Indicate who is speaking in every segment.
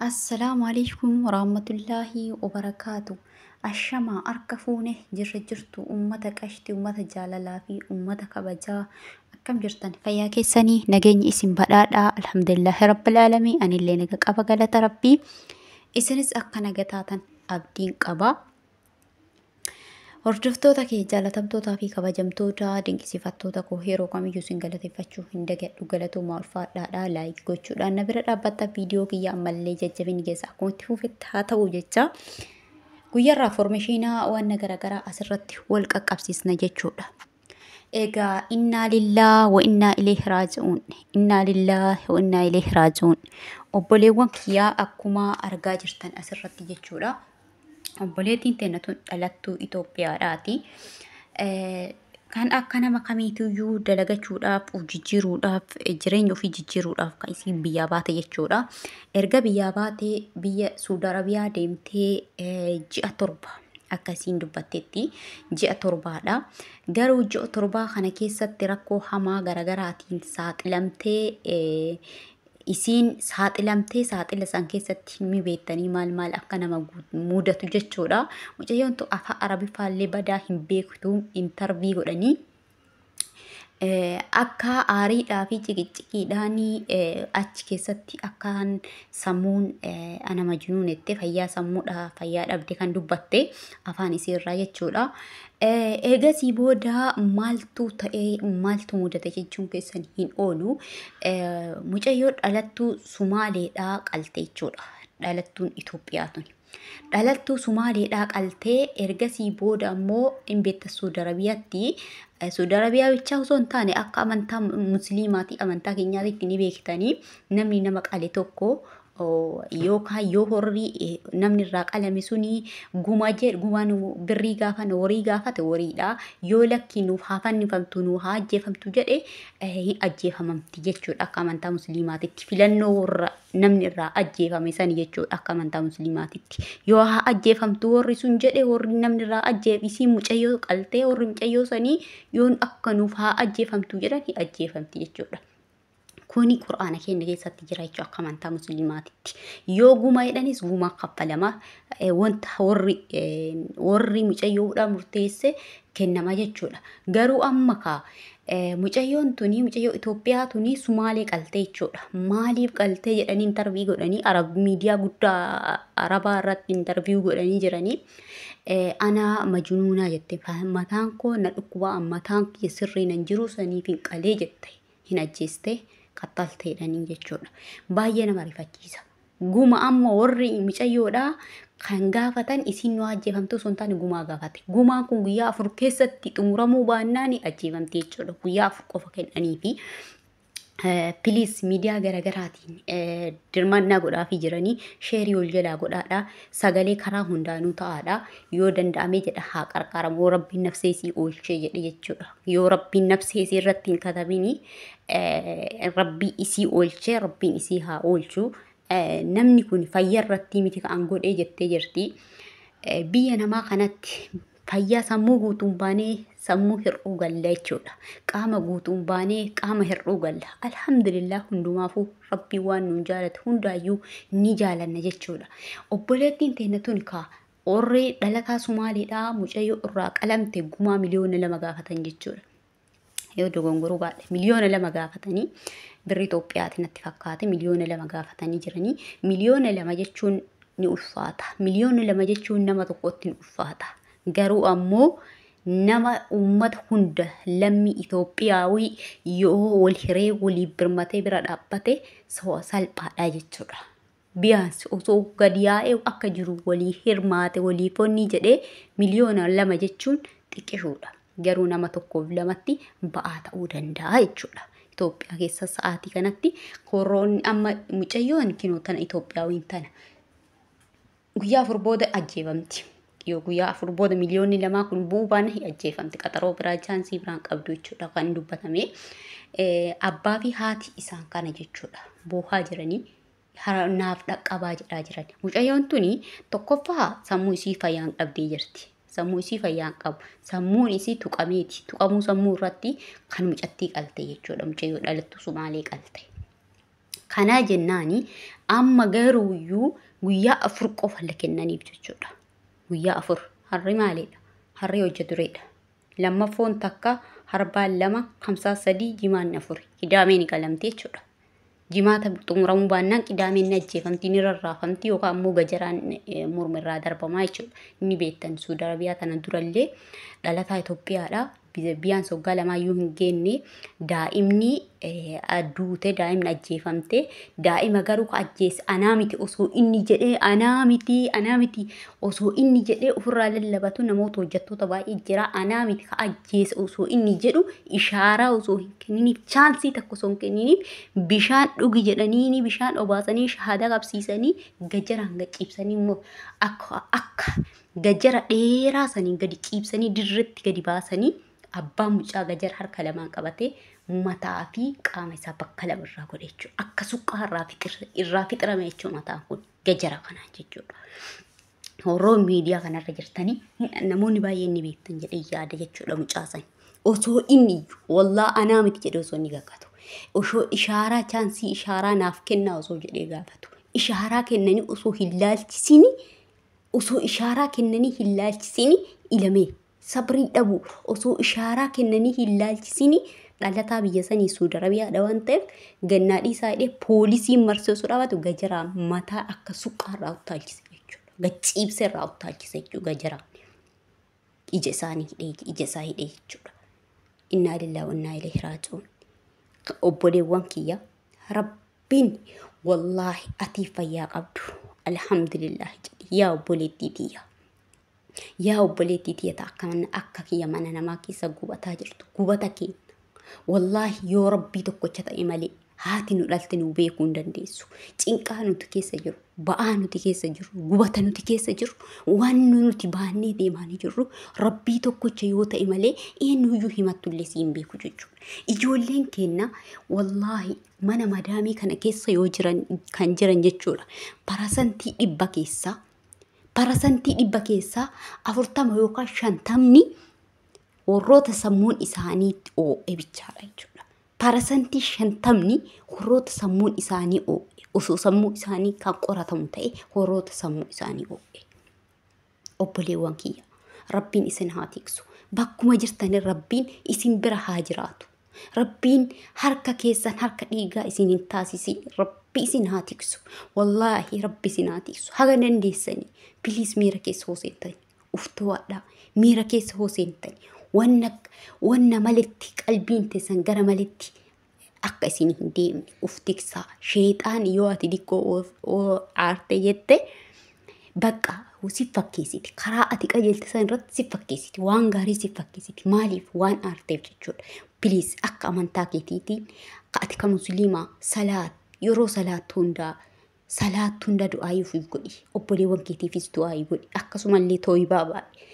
Speaker 1: Assalaamu alaikum warahmatullaahi wabarakaatu. Ashamaa harka fuune jirra jirtu uummata qashti, uummata jaalalaa fi uummata kabajaa akkam jirtan fayyaa keessanii nageenyi isin badhaadhaa alhamdulillahi rabbil aalamiin anillee naga qaba galata rabbii isinis akka naga taatan abdiin qaba. Hordoftoota kee jaalatamtootaa fi kabajamtoota dinqisiifattoota koo yeroo kamiyyuu isin galateeffachuu hin dagadhu galatoomaa ulfaadhaadha laayik gochuudhaan na bira dhaabbatta viidiyoo kiyya ammallee jajjabin keessa akkuma itti fufetti haa ta'u jecha guyyaarraa formeeshinaa waan garaagaraa asirratti wal qaqqabsiisna jechuudha. Egaa innaa lillaa wa innaa ileehi raaji'uun innaa lillaa wa innaa ileehi raaji'uun obboleewwan kiyyaa akkuma argaa jirtan asirratti jechuudha. Obboleettiin teenya tun dhalattuu Itoophiyaadhaati. Kan akka nama kamiitiyyuu dalagachuudhaaf, jijjiiruudhaaf, jireenya ofii jijjiiruudhaaf kan isiin biyyaa baate jechuudha. Erga biyyaa baatee biyya Suudi Arabiyaa deemtee ji'a torba akka isiin dubbattetti ji'a torbaadha. Garuu ji'a torbaa kana keessatti rakkoo hamaa garaagaraatiin saaxilamtee isiin saaxilamtee saaxila san keessatti ni beektanii maal maal akka nama mudatu jechuudha. Mucayyoon tu afaan arabiffaallee badaa hin beektu intarvii godhanii akka aariidhaa fi ciqicciqiidhaan achi keessatti akkaan sammuun ana majnuunettee fayyaa sammuudha fayyaa dhabde kan dubbatte afaan isiirraa jechuudha. Eegasii booda maaltu ta'ee maaltu mudate jechuun keessan hin oolu. Mucayyoo dhalattuu Sumaaleedhaa qalte jechuudha. Dhalattuun Itoophiyaa tuni. Dhalattuu Sumaaleedhaa qaltee ergasii booda ammoo hin beekta Suudi Arabiyaatti. Suudi Arabiyaa bichaa osoo hin taane akka amantaa musliimaati amantaa keenyaatti ni beektanii namni nama qale tokko yookaan yoo horrii namni irraa qalame suni guma jedhu gumaan birrii gaafan horii gaafate horiidha. Yoo lakki nuuf haa fannifamtu nuuf haa ajjeefamtu jedhe hin ajjeefamamti jechuudha akka amantaa musliimaatitti. Filannoo warra namni irraa ajjeefame sani jechuudha akka amantaa musliimaatitti. Yoo haa ajjeefamtu warri sun jedhe warri namni irraa ajjeefisii mucayyoo qaltee warri mucayyoo sanii yoon akka nuuf haa ajjeefamtu jedhan hin ajjeefamti jechuudha. Kuni quraana keenya keessatti jira jechuudha akka amantaa musliimaatitti. Yoo guma jedhanis gumaa kaffalama wanta warri warri mucayyoodhaan murteesse kennama jechuudha. Garuu amma kaa mucayyoon tuni mucayyoo Itoophiyaa tuni Sumaalee qaltee jechuudha. Maaliif qaltee jedhanii intarvii godhanii arab miidiyaa guddaa arabaa irratti intarvii godhanii jiranii. Ana majnuunaa jette mataan koo na dhukkubaa mataan kiyya sirrii nan jiru saniif hin qalee jette hin ajjeeste. Kattalteedhanii jechuudha. Baay'ee nama rifachiisa. Guma amma warri mucayyoodha kan gaafatan isin nu ajjeefamtu osoo hin taane gumaa gaafate. Gumaan kun guyyaa afur keessatti xumuramuu baannaan ajjeefamte jechuudha. Guyyaa afur qofa kennanii fi piliis miidiyaa garaagaraatiin dirmannaa godhaafii jiranii sheerii ol jalaa godhaadha. Sagalee karaa hundaanuu ta'aadha. Yoo danda'ame jedha haa qarqaramu. Rabbiin nafseesii oolchee jedhe jechuudha. Yoo rabbiin nafseesii irratti hin katabini rabbii isii oolchee rabbiin isii haa oolchu. Namni kun fayyaa irratti miti kan godhee jettee jirti. Biyya namaa kanatti fayyaa sammuu guutuun baanee sammuu hir'uu galla jechuudha. Qaama guutuun baanee qaama hir'uu galla. Alhamdulillah hundumaafuu rabbiin waan nuun jaalate hundaayyuu ni jaalanna jechuudha. Obboleettiin teenya tun kaa warri dhalataa Sumaaleedhaa mucayyoo irraa qalamte gumaa miliyoona lama gaafatan jechuudha. Yoo dogongoruu baadhe miliyoona lama gaafatanii birri Itoophiyaati natti fakkaate miliyoona lama gaafatanii jiranii. Miliyoona lama jechuun ni ulfaata. Miliyoona lama jechuun nama tokkotti ni ulfaata. Garuu ammoo nama uummata hunda lammii Itoophiyaawii yoo wal hiree waliif birmatee bira dhaabbate salphaadha jechuudha. Biyaansi osoo gadi yaa'ee akka jiru walii hirmaate walii fonni jedhee miliyoona lama jechuun xiqqishuudha. Garuu nama tokkoof lamatti ba'aa ta'uu danda'a jechuudha. Itoophiyaa keessa sa'aatii kanatti korroonni amma mucayyoon kinoo tana Itoophiyaawii tana guyyaa afur booda ajjeefamti. Yoo guyyaa afur booda miliyoonni lamaa kun bu'uu baana hin ajjeefamti qaxaroo biraa chaansii biraan qabdu jechuudha kan dubbatame. Abbaa fi haati isaan kana jechuudha boohaa jiranii naaf dhaqqabaa jedhaa jiran. Mucayyoon tuni tokkoffaa sammuu isii fayyaan qabdee jirti. Sammuu isii fayyaan qabu. Sammuun isii tuqameeti. Tuqamuu sammuu irratti kan mucattii qalte jechuudha. Mucayyoo dhalattu Sumaalee qalte. Kanaa jennaani amma garuuyyuu guyyaa afur qofa kennaniif jechuudha. Guyyaa afur harri maalidha? Harri hojja dureedha. Lammaffoon takka harbaan lama hamsaa sadii jimaan afur qidaameen qalamte jechuudha. Jimaata xumuramuu baannaan qidaameen ajjeefamti ni rarraafamti yookaan immoo gajaraan morma irraa darbamaa jechuudha. Inni beektan Suudi Arabiyaa kana durallee dhalataa Itoophiyaadha. Biyyaan soggaa lamaayyuu hin geenne daa'imni duute daa'imni ajjeefamte. Daa'ima garuu ka ajjeese anaa miti osoo inni jedhee anaa miti anaa miti osoo inni jedhee ofirraa lallabatu namoota hojjettoota baay'ee jira. Anaa miti ka ajjeese osoo inni jedhu ishaaraa osoo hin kenniniif chaansii takka osoo hin kenniniif bishaan dhugi jedhanii bishaan obaasanii shahaadaa qabsiisanii gajaraan gad ciibsanii immoo akka akka gajara dheeraa sanii gadi ciibsanii dirreetti gadi baasanii abbaan mucaa gajara harka lamaan qabatee mataa fi qaama isaa bakka lama irraa godhe jechuudha. Akka suqqaa irraa fixirame jechuudha mataan kun gajara kanaan jechuudha. Horoo miidiyaa kanarra jirtanii namoonni baay'een ni beektan jedhee yaada jechuudha mucaasan. Osoo inni wallaa anaa miti jedhee osoo inni gaggatu. Osoo ishaaraa chaansii ishaaraa naaf kennaa osoo jedhee gaafatu. Ishaaraa kennanii osoo hin laalchisini osoo ishaaraa kennanii hin laalchisini ilamee sabrii dhabu osoo ishaaraa kennanii hin laalchisini dhalataa biyya sanii Suudi Arabiyaadha waan ta'eef gannaa dhiisaa hidhee poolisiin marsee osoo dhaabatu gajaraa mataa akka suqqaa irraa utaalchise jechuudha. Gachiibsee irraa utaalchise jechuudha gajaraa. Ija isaanii hidhee ija isaa hidhee jechuudha. Innaa lillahi wa innaa ilaihi raaji'uun. Obboleewwan kiyya rabbiin wallaahi ati fayyaa qabdu. Alhamdulillah jedhi yaa obboleettii tiyya. Yaa obboleettii tiyya akka akka kiyya mana namaa keessa gubataa jirtu gubata keenya. Wallaahi yoo rabbii tokkocha ta'e malee haati nu dhalte nu beekuu hin dandeessu. Cinqaa nuti keessa jiru, ba'aa nuti keessa jiru, gubata nuti keessa jiru, waan nuti baannee deemaa jirru rabbii tokkocha yoo ta'e malee eenyuyyuu himattullee si hin beeku jechuudha. Ijoolleen keenya wallaahi mana madaamii kana keessa yoo jiran kan jiran jechuudha. Parasantii dhibba keessaa parasantii dhibba keessaa afurtama yookaan shantamni warroota sammuun isaanii oo'e bichaadha jechuudha. Parasantii shantamni warroota sammuun isaanii oo'e osoo sammuu isaanii kan qoratamu ta'e warroota sammuu isaanii oo'e. Obboleewwan kiyya rabbiin isin haa tiksu. Bakkuma jirtanii rabbiin isin bira haa jiraatu. Rabbiin harka keessan harka dhiigaa isin hin taasisin. Rabbi isin haa tiksu. Wallaahi rabbi isin haa tiksu. Haga dandeessanii biliis miira keessa hoo seentanii uftuwaadhaa miira keessa hoo seentanii wanna wanna malitti qalbiin teessan gara malitti akka isin hin deemne uf tiksaa sheexaan yoo ati dikkoo aarte jette bakka si fakkeessiti karaa ati qajeelte san irratti si fakkeessiti waan gaarii si fakkeessiti maaliif waan aarteef jechuudha biliis akka amantaa keetiitiin ati ka musliimaa salaat yeroo salaattuu hundaa salaattuu hunda du'aayyuuf godhi. Obboleewwan keetiifis du'aayyuu godhi. Akkasumallee tooyibaa baay'ee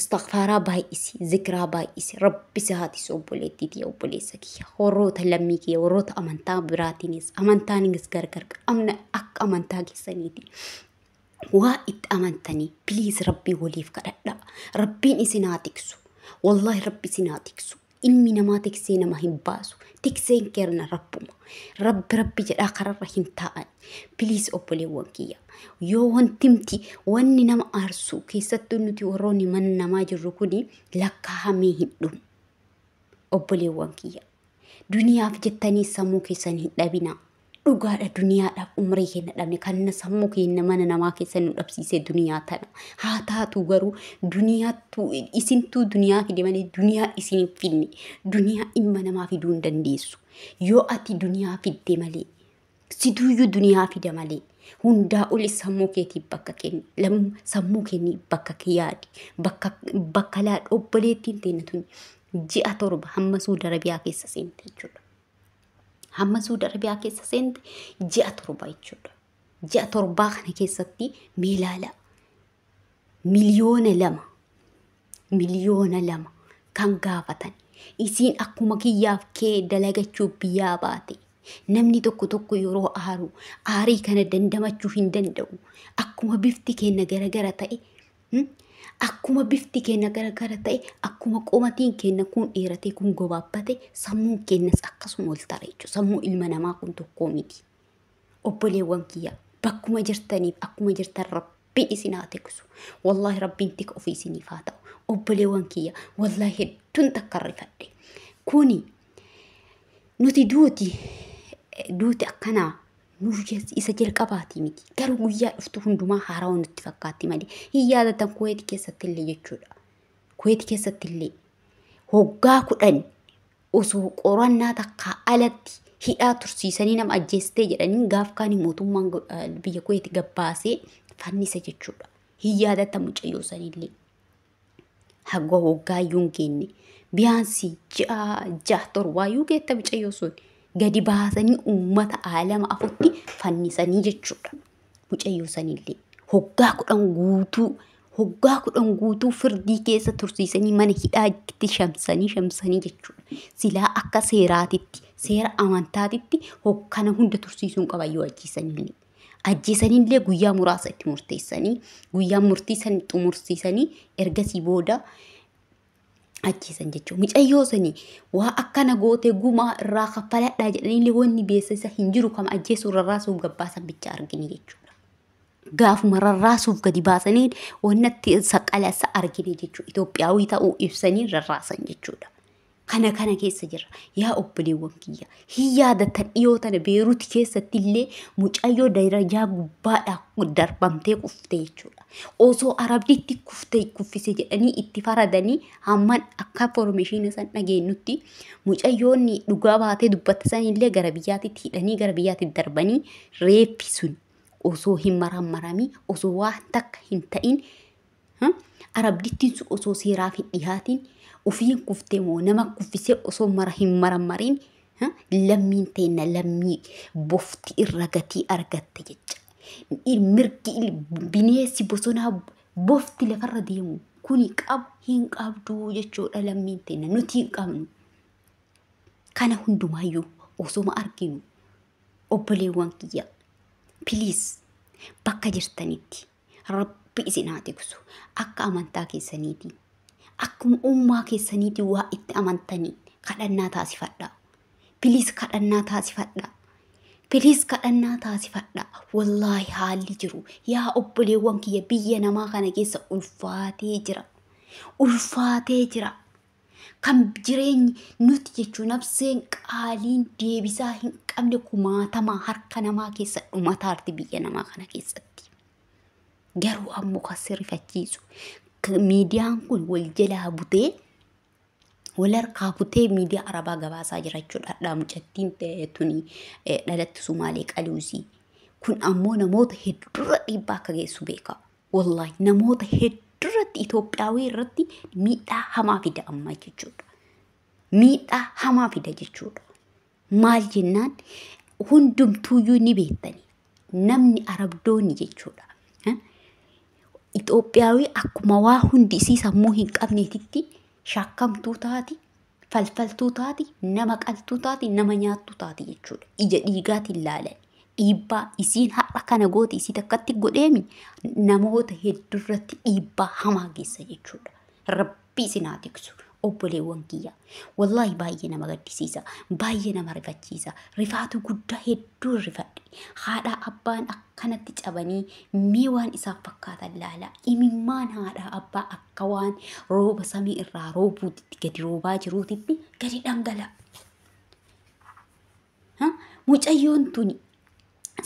Speaker 1: istaqfaaraa baay'isi zikiraa baay'isi rabbi si haatis obboleettii kiyya obboleessa kiyya warroota lammii kiyya warroota amantaa biraatiinis amantaanis gargar amna akka amantaa keessaniiti. Waa itti amantanii piliis rabbii waliif kadhadhaa rabbiin isin haa tiksu. Wallaahi rabbi isin haa tiksu. Ilmi namaa tiksee nama hin baasu tikseen keerna rabbuma rabbi rabbi jedhaa kararra hin taa'an biliis obboleewwan kiyya yoo wantimti wanni nama aarsu keessattuu nuti warroonni mana namaa jirru kuni lakkaa'amee hin dhumu obboleewwan kiyya duniyaaf jettanii sammuu keessan hin dhabinaa dhugaadha duniyaadhaaf umrii keenya dhabne kan sammuu keenya mana namaa keessa nu dhabsiise duniyaa tana haa taatu garuu duniyaattu isintuu duniyaa fide malee duniyaa isin finne duniyaa ilma namaa fiduu hin dandeessu yoo ati duniyaa fidde malee situyyuu duniyaa fida malee hundaa oli sammuu keetiif bakka kenni lam sammuu keenya bakka yaadi bakka bakka laadha obboleettiin teenya tun ji'a torba hamma suuda arabiyaa keessa seente jechuudha. Hamma arabiyaa keessa seente ji'a torba jechuudha. Ji'a torbaa kana keessatti meelaala miliyoona lama. Miliyoona lama kan gaafatan. Isiin akkuma kiyyaaf kee dalagachuu biyyaa baate. Namni tokko tokko yeroo aaru aarii kana dandamachuu hin danda'u. Akkuma bifti keenya garagara ta'e akkuma bifti keenya garagara ta'e akkuma qomatiin keenya kun dheerate kun gobaabbate sammuun keenyas akkasuma ol tara jechuudha sammuu ilma namaa kun tokkoo miti. Obboleewwan kiyya bakkuma jirtaniif akkuma jirtan rabbiin isin haa tiksu wallaahi rabbiin tika ofii isiniif haa ta'u. Obboleewwan kiyya wallaahi hedduun takka rifadhe kuni nuti duuti duuti akkanaa nuuf isa jalqabaati miti garuu guyyaa dhuftu hundumaa haarawaa nutti fakkaatti malee hin yaadatan kuweeti keessatti illee jechuudha kuweeti keessatti illee hoggaa kudhan osoo qorannaa takkaa alatti hidhaa tursiisanii nama ajjeestee jedhanii gaaf kaanii mootummaan biyya kuweeti gabbaasee fannisa jechuudha hin yaadatan mucayyoo sanillee hagga hoggaayyuu hin geenne biyyaansi ji'a ja'a torbaayyuu geetta mucayyoo sun gadi baasanii uummata aalama afutti fannisanii jechuudha. Mucayyoo sanillee hoggaa kudhan guutuu hoggaa kudhan guutuu firdii keessa tursiisanii mana hidhaatti shamsanii shamsanii jechuudha. Silaa akka seeraatitti seera amantaatitti hokkana hunda tursiisuun qabayyoo ajjiisanillee ajjeesanillee guyyaa muraasa itti murteessanii guyyaa murtii san xumursiisanii ergasii booda ajjeesan jechuudha. Mucayyoo sanii waa akkana gootee gumaa irraa kaffaladhaa jedhaniillee wanni beeksisa hin jiru kama ajjeesuu rarraasuuf gabbaasan bicha argini jechuudha. Gaafuma rarraasuuf gadi baasanii wannatti saqalasa argine jechuudha. Itoophiyaawii ta'uu ibsanii rarraasan jechuudha. Kana kana keessa jira. Yaa obboleewwan kiyya. Hin yaadatan dhiyoo tana beeruuti keessatti illee mucayyoo darajaa gubbaadhaa darbamtee kufte jechuudha. Osoo arabditti kufte kuffise jedhanii itti faradanii hamman akka foormeeshinii san dhageenyutti mucayyoonni dhugaa baatee dubbatta sanillee gara biyyaatitti hidhanii gara biyyaatitti darbanii reeffi sun osoo hin marammaramii osoo waan takka hin ta'in arabdittiin sun osoo seeraaf hin dhihaatin ufiin kuftee moo nama kuffisee osoo mara hin marammariin lammiin teenna lammii bofti irra gatii argatte jecha. Mirgi bineensi bosonaa bofti lafarra deemu kuni qabu hin qabdu jechuudha lammiin teenna nuti hin qabnu. Kana hundumaayyuu osoma arginu obboleewwan kiyya piliis bakka jirtanitti rabbi isin haa tiksu akka amantaa keessaniitiin akkuma uumaa keessaniitiin waa itti amantanii kadhannaa taasifadhaa. Piliis kadhannaa taasifadhaa. Piliis kadhannaa taasifadhaa. Wallaahi haalli jiru yaa obboleewwan kiyya biyya namaa kana keessa ulfaatee jira. Ulfaatee jira. Kan jireenyi nuti jechuun nabseen qaaliin deebisaa hin qabne kumaatamaa harka namaa keessa dhumataarti biyya namaa kana keessatti. Garuu ammoo kan sirrifachiisu miidiyaan kun wal jalaa butee wal harkaa butee miidiyaa arabaa gabaasaa jira jechuudha. Dhaa mucattiin tuni dhalatti sumaalee qaluusii. Kun ammoo namoota hedduurra dhiibbaa akka geessu beeka. Wallaahi namoota hedduurratti Itoophiyaawii irratti miidhaa hamaa fida amma jechuudha. Miidhaa hamaa fida jechuudha. Maal jennaan hundumtuuyyuu ni beektani. Namni arabdoonni jechuudha. Itoophiyaawii akkuma waa hundi isii sammuu hin qabneetitti shakkamtuu taati, falfaltuu taati, nama qaltuu taati, nama nyaattuu taati jechuudha. Ija dhiigaatiin ilaalan. Dhiibbaa isiin har'a kana gooti isii takkatti godheemi namoota hedduurratti dhiibbaa hamaa geessa jechuudha. Rabbi isin haa tiksu. Obboleewwan kiyya. Wallaahi baay'ee nama gaddisiisa. Baay'ee nama rifachiisa. Rifaatu guddaa hedduu rifadhe. Haadhaa abbaan akkanatti cabanii mee waan isaaf fakkaatan laala. Imimmaan haadhaa abbaa akka waan rooba samii irraa roobuutitti gadi roobaa jiruutitti gadi dhangala'a. Mucayyoon tuni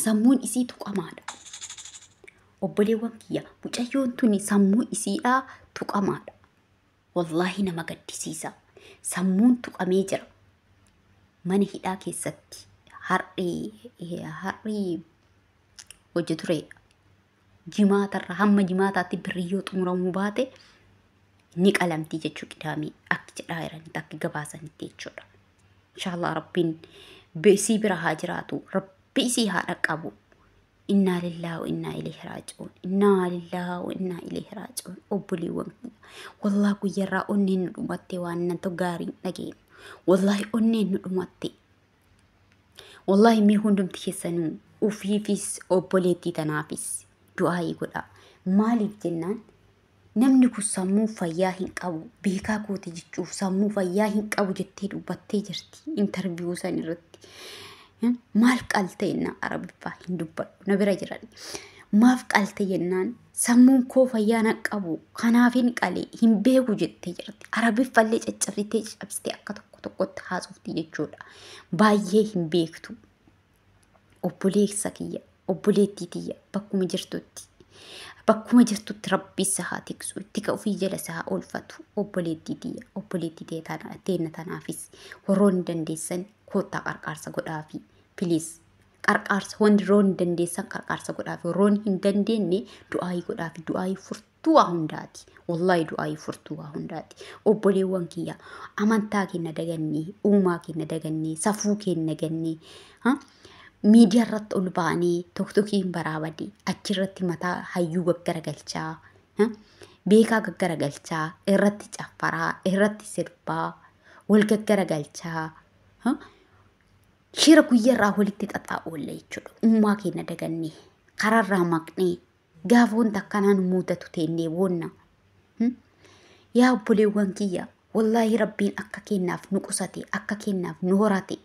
Speaker 1: sammuun isii tuqamaadha. Obboleewwan kiyya mucayyoon tuni sammuun isiidhaa tuqamaadha. Wallaahi nama gaddisiisa. Sammuun tuqamee jira. Mana hidhaa keessatti har'ee har'ee hojii turedha. Jimaatarra hamma jimaataatti birriyyoo xumuramuu baate ni qalamti jechuu qidaamee akka jedhaa jiranitti akka gabaasanitti jechuudha. Inshaallah rabbiin isii bira haa jiraatu rabbi isii haa dhaqqabu. Wa innaa ilaihi raaji'uun. Innaa lillahi wa innaa ilaihi raaji'uun. Obboleewwan wallaa guyyarraa onneen nu dhumatte waan nan gaarii dhageenyu. Wallaahi onneen nu dhumatte. Wallaahi mee hundumti keessanuu ufiifis obboleettii tanaafis du'aayii godha. Maaliif jennaan namni kun sammuu fayyaa hin qabu beekaa kooti jechuuf sammuu fayyaa hin qabu jettee dubbattee jirti intarviyuu san irratti. Maal qalte jennaan arabiffaa hin dubbadhu na bira jiran maaf qalte jennaan sammuun koo fayyaa na qabu kanaafin qalee hin beeku jettee jirti arabiffallee caccabsitee caccabsitee akka tokko tokkotti haasofti jechuudha baay'ee hin beektu obboleessa kiyya obboleettii tiyya bakkuma jirtutti bakkuma jirtutti rabbiisa haa tiksu itti ofii jala isaa oolfatu obboleettii tiyya obboleettii teenna tanaafis warroon hin dandeessan koottaa qarqaarsa godhaafi piliis qarqaarsa wanti roon hin dandeessan qarqaarsa godhaafi warroon hin dandeenye du'aayii godhaafi du'aayii furtuu waa hundaati wallaahi du'aayii furtuu waa hundaati obboleewwan kiyya amantaa keenya dagannee uumaa keenya dagannee safuu keenya gannee miidiyaa irratti ol ba'anii tokkokiin baraabadee achirratti mataa hayyuu gaggaragalchaa beekaa gaggaragalchaa irratti caffaraa irratti sirbaa wal gaggaragalchaa shira guyyaarraa walitti xaxaa oolla jechuudha. Uumaa keenya dagannee kararraa maqnee gaafa wanta akkanaan mudatu teennee boonna yaa obboleewwan kiyya wallaahi rabbiin akka kennaaf nu qusate akka kennaaf nu horate.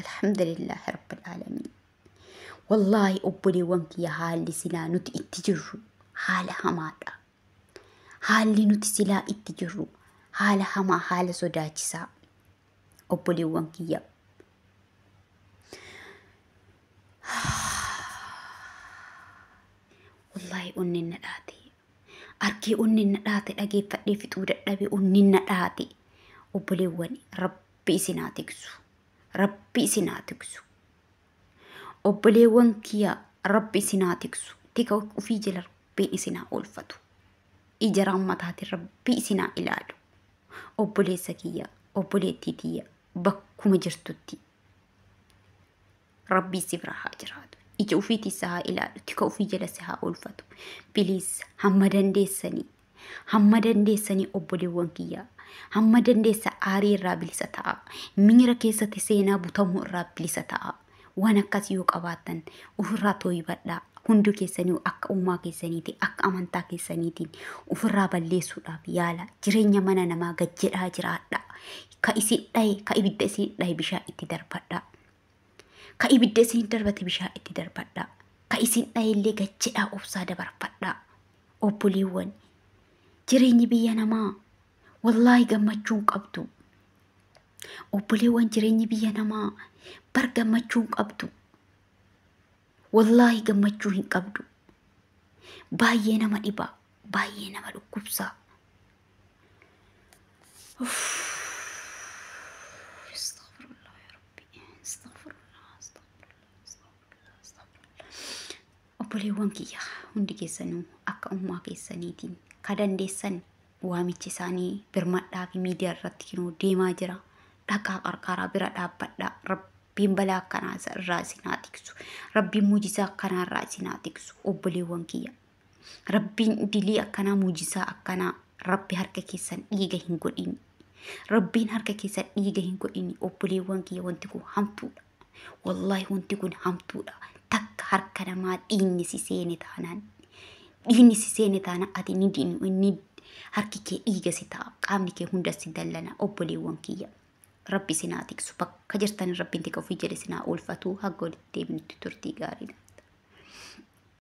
Speaker 1: Alhamdulillahi rabbil aalamiin. Wallaahi obboleewwan kiyya haalli silaa nuti itti jirru haala hamaadha. Haalli nuti silaa itti jirru haala hamaa haala sodaachisaa. Obboleewwan kiyya wallaahi onneen na dhaate arkee onneen na dhaate dhageeffadhee fixuu dadhabe onneen na dhaate. Obboleewwan rabbi isinaa tiksu. Rabbi isinaa tiksu. Obboleewwan kiyya rabbi isinaa tiksu. Tika ufii jala rabbiin isinaa oolfatu ijaraan mataatiin rabbi isinaa ilaalu obboleessa kiyya obboleettii tiyya bakkuma jirtutti. Rabbii si bira haa jiraatu ija ufiitis haa ilaalu tika ufii jala si haa oolfatu biliis hamma dandeessanii hamma dandeessanii obboleewwan kiyyaa hamma dandeessa aarii irraa bilisa ta'a miira keessatti seenaa butamuu irraa bilisa ta'a waan akkas yoo qabaattan ofirraa tooyibadhaa hundi keessanii akka uumaa keessaniiti akka amantaa keessaniitiin ofirraa balleessuudhaaf yaala jireenya mana namaa gajjedhaa jiraadha ka isin dhaye ka ibidda isin dhaye bishaan itti darbadha ka ibidda isin darbate bishaan itti darbadha. Ka isin dhaye illee gajjedhaa obsaa dabarfadha. Obboleewwan jireenyi biyya namaa wallaahi gammachuun qabdu. Obboleewwan jireenyi biyya namaa bar gammachuun qabdu. Wallaahi gammachuu hin qabdu. Baay'ee nama dhiba baay'ee nama dhukkubsaa obboleewwan kiyya hundi keessanuu akka ummaa keessaniitiin ka dandeessan waamichi isaanii birmadhaa fi miidiyaa irratti kinoo deemaa jira dhaqaa qarqaraa bira dhaabbadhaa rabbiin balaa akkanaa irraa isin haa tiksu rabbiin muujisaa akkanaa irraa isin haa tiksu obboleewwan kiyya rabbiin dilii akkanaa muujisaa akkanaa rabbi harka keessan dhiiga hin godhin rabbiin harka keessan dhiiga hin godhin obboleewwan kiyya wanti kun hamtuudha wallaahi wanti kun hamtuudha takka harka namaa dhiinni si seene taanaan dhiinni si seene taanaan ati ni harki kee dhiiga si ta'a qaamni kee hunda si dallana obboleewwan kiyya rabbi sinaa tiksu bakka jirtan rabbiin tika ofii jedhe sinaa oolfatu hagga walitti deebinutti turtii gaariidha.